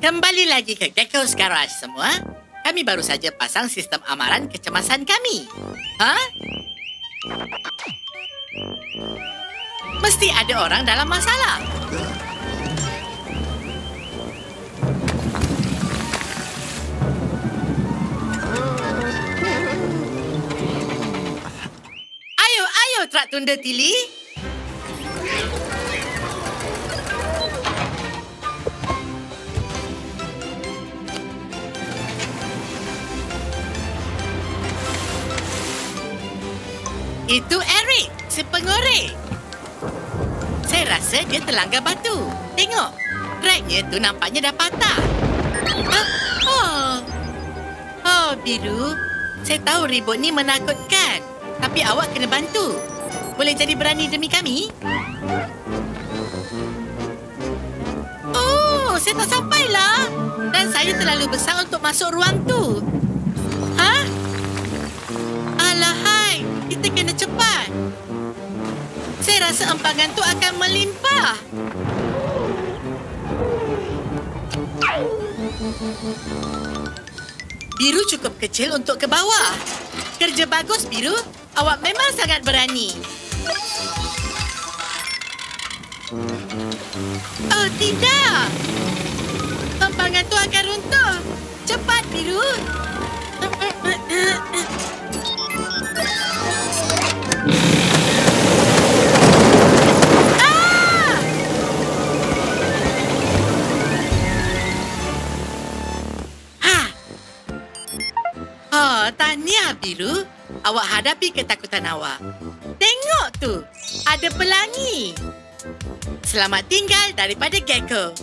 Kembali lagi ke Gecko's Garage semua. Kami baru saja pasang sistem amaran kecemasan kami. Ha? Mesti ada orang dalam masalah. Ayo, ayo, trak tunda tili. Itu Eric, si pengorek. Saya rasa dia terlanggar batu. Tengok, tracknya tu nampaknya dah patah. Ah, oh. oh, Biru. Saya tahu ribut ni menakutkan. Tapi awak kena bantu. Boleh jadi berani demi kami? Oh, saya tak sampailah. Dan saya terlalu besar untuk masuk ruang tu. Rasa empangan tu akan melimpah. Biru cukup kecil untuk ke bawah. Kerja bagus, Biru. Awak memang sangat berani. Oh, tidak. Empangan tu akan Oh, tahniah, Biru. Awak hadapi ketakutan awak. Tengok tu, ada pelangi. Selamat tinggal daripada Gecko.